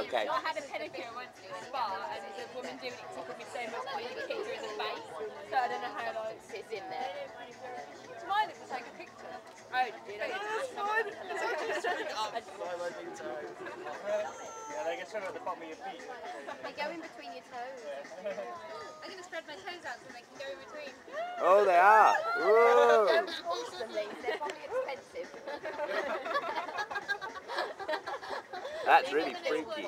Okay. I had a pedicure once at the spa and the woman doing it tickled me so much that you kicked her in the face. So I don't know how like it's in there. It's mine if I take a picture. Oh, you know. That's fine. It's actually straight up. Yeah, they can swim at the bottom of your feet. They go in between your toes. I'm going to spread my toes out so they can go in between. Oh, they are. Whoa. Don't force them, Lee. They're probably expensive. That's really freaky.